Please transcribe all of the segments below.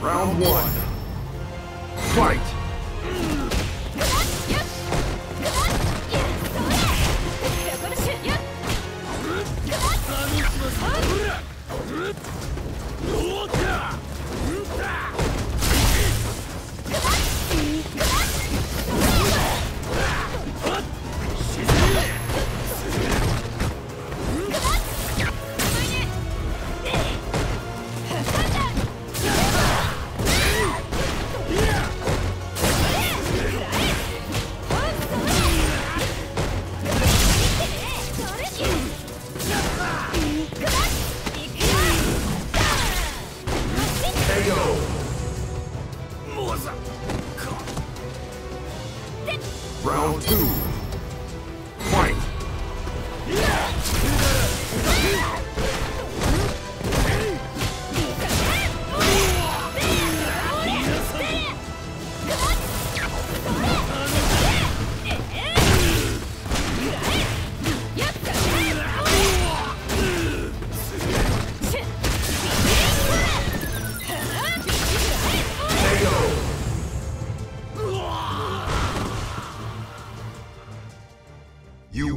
Round one. Fight! Round two.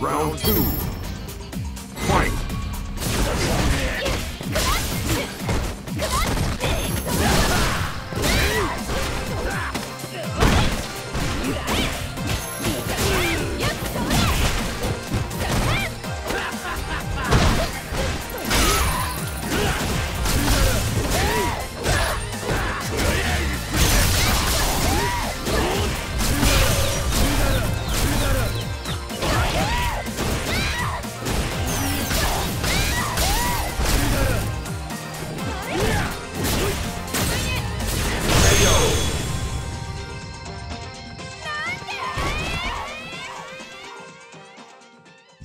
Round two.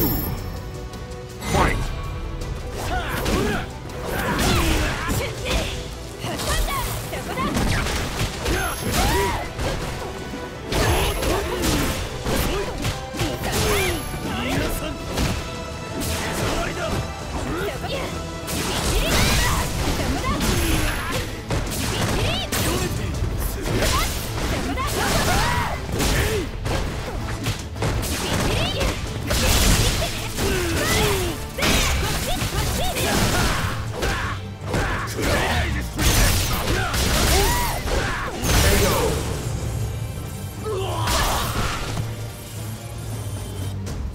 Two.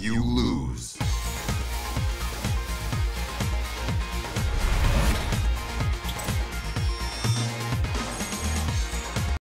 You